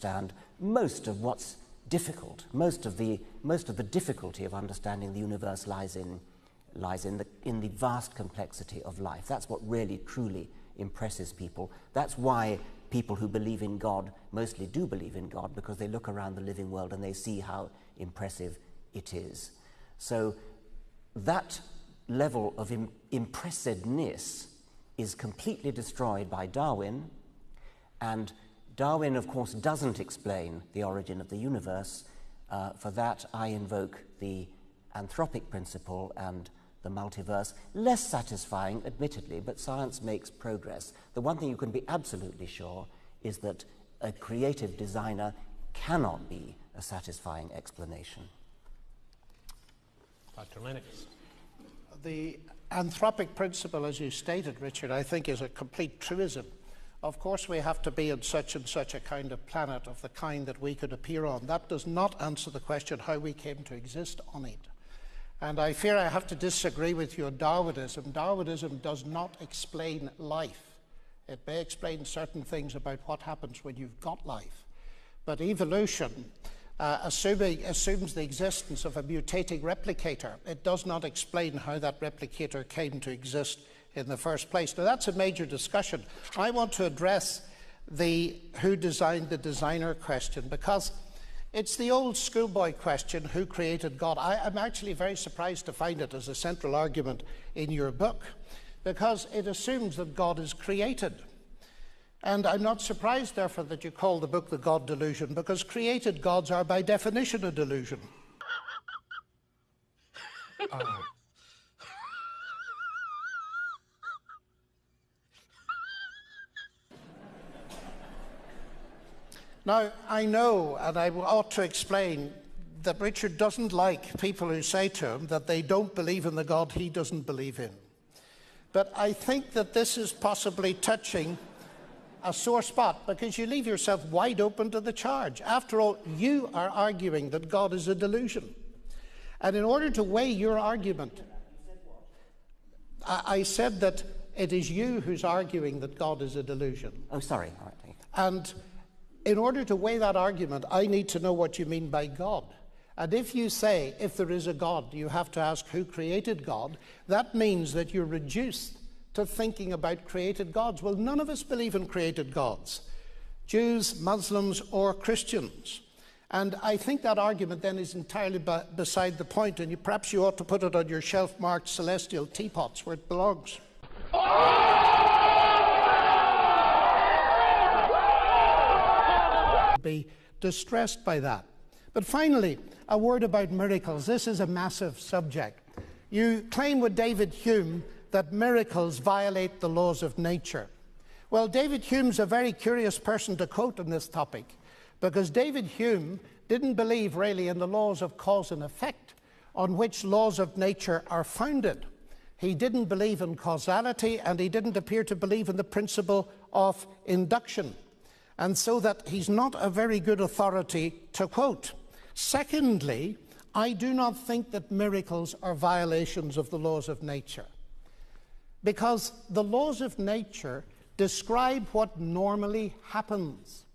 understand most of what's difficult. Most of the, most of the difficulty of understanding the universe lies in, lies in the, in the vast complexity of life. That's what really, truly impresses people. That's why people who believe in God mostly do believe in God, because they look around the living world and they see how impressive it is. So that level of Im- impressiveness is completely destroyed by Darwin, and Darwin, of course, doesn't explain the origin of the universe. Uh, for that, I invoke the anthropic principle and the multiverse. Less satisfying, admittedly, but science makes progress. The one thing you can be absolutely sure is that a creative designer cannot be a satisfying explanation. Dr. Lennox. The anthropic principle, as you stated, Richard, I think is a complete truism. Of course, we have to be in such and such a kind of planet of the kind that we could appear on. That does not answer the question how we came to exist on it. And I fear I have to disagree with you on Darwinism. Darwinism does not explain life. It may explain certain things about what happens when you've got life. But evolution, uh, assuming, assumes the existence of a mutating replicator. It does not explain how that replicator came to exist in the first place. Now, that's a major discussion. I want to address the who designed the designer question because it's the old schoolboy question who created God? I, am actually very surprised to find it as a central argument in your book because it assumes that God is created. And I'm not surprised, therefore, that you call the book The God Delusion because created gods are, by definition, a delusion. Uh. Now, I know, and I ought to explain, that Richard doesn't like people who say to him that they don't believe in the God he doesn't believe in. But I think that this is possibly touching a sore spot because you leave yourself wide open to the charge. After all, you are arguing that God is a delusion. And in order to weigh your argument, I, I said that it is you who's arguing that God is a delusion. Oh, sorry. And in order to weigh that argument, I need to know what you mean by God. And if you say, if there is a God, you have to ask who created God, that means that you're reduced to thinking about created gods. Well, none of us believe in created gods Jews, Muslims, or Christians. And I think that argument then is entirely b- beside the point. and you, perhaps you ought to put it on your shelf marked celestial teapots where it belongs. Oh! Be distressed by that. But finally, a word about miracles. This is a massive subject. You claim with David Hume that miracles violate the laws of nature. Well, David Hume's a very curious person to quote on this topic because David Hume didn't believe really in the laws of cause and effect on which laws of nature are founded. He didn't believe in causality and he didn't appear to believe in the principle of induction and so that he's not a very good authority to quote. Secondly, I do not think that miracles are violations of the laws of nature. Because the laws of nature describe what normally happens.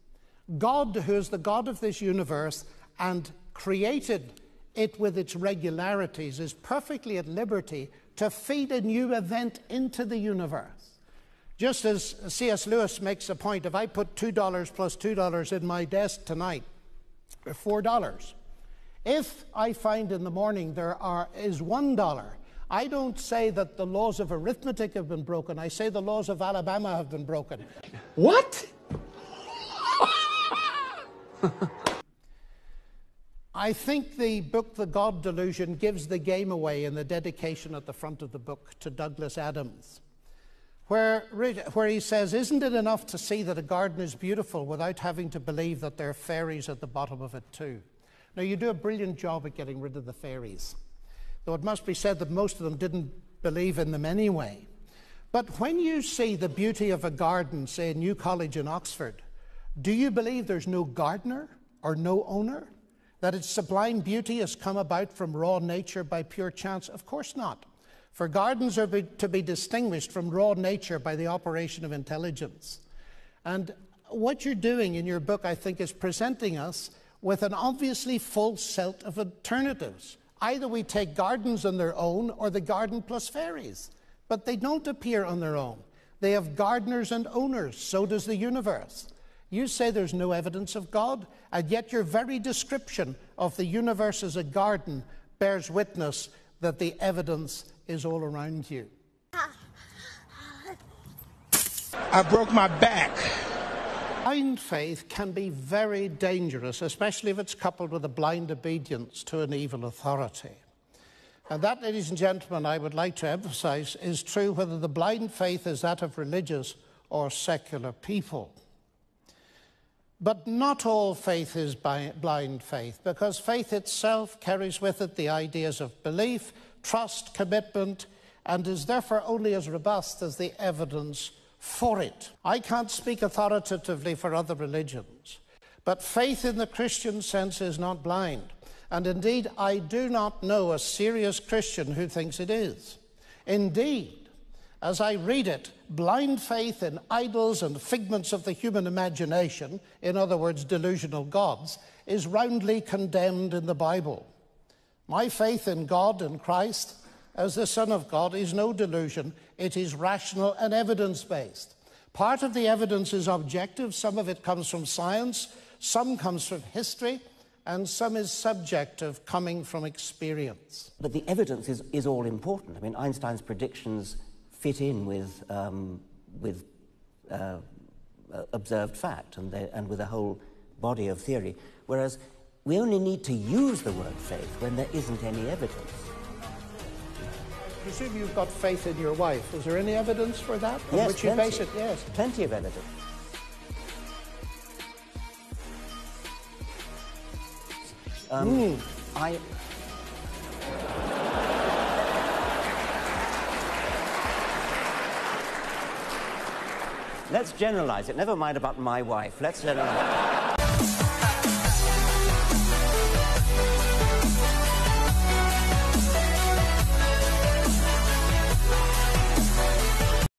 God, who is the God of this universe and created it with its regularities, is perfectly at liberty to feed a new event into the universe. Just as C.S. Lewis makes a point, if I put $2 plus $2 in my desk tonight, $4. If I find in the morning there are, is $1, I don't say that the laws of arithmetic have been broken. I say the laws of Alabama have been broken. What? I think the book, The God Delusion, gives the game away in the dedication at the front of the book to Douglas Adams where, where he says, Isn't it enough to see that a garden is beautiful without having to believe that there are fairies at the bottom of it, too? Now, you do a brilliant job at getting rid of the fairies, though it must be said that most of them didn't believe in them anyway. But when you see the beauty of a garden, say, in New College in Oxford, do you believe there's no gardener or no owner? That its sublime beauty has come about from raw nature by pure chance? Of course not. For gardens are be, to be distinguished from raw nature by the operation of intelligence. And what you're doing in your book, I think, is presenting us with an obviously false set of alternatives. Either we take gardens on their own or the garden plus fairies. But they don't appear on their own. They have gardeners and owners. So does the universe. You say there's no evidence of God, and yet your very description of the universe as a garden bears witness that the evidence is all around you. I broke my back. Blind faith can be very dangerous, especially if it's coupled with a blind obedience to an evil authority. And that, ladies and gentlemen, I would like to emphasize is true whether the blind faith is that of religious or secular people. But not all faith is blind faith, because faith itself carries with it the ideas of belief, trust, commitment, and is therefore only as robust as the evidence for it. I can't speak authoritatively for other religions, but faith in the Christian sense is not blind. And indeed, I do not know a serious Christian who thinks it is. Indeed, as I read it, blind faith in idols and figments of the human imagination, in other words, delusional gods, is roundly condemned in the Bible. My faith in God and Christ as the Son of God is no delusion, it is rational and evidence based. Part of the evidence is objective, some of it comes from science, some comes from history, and some is subjective, coming from experience. But the evidence is, is all important. I mean, Einstein's predictions fit in with, um, with uh, observed fact and, they, and with a whole body of theory, whereas we only need to use the word faith when there isn't any evidence I presume you've got faith in your wife. Is there any evidence for that? On yes, which you plenty. base it? Yes. Plenty of evidence. Um, mm. I. Let's generalize it. Never mind about my wife. Let's generalize.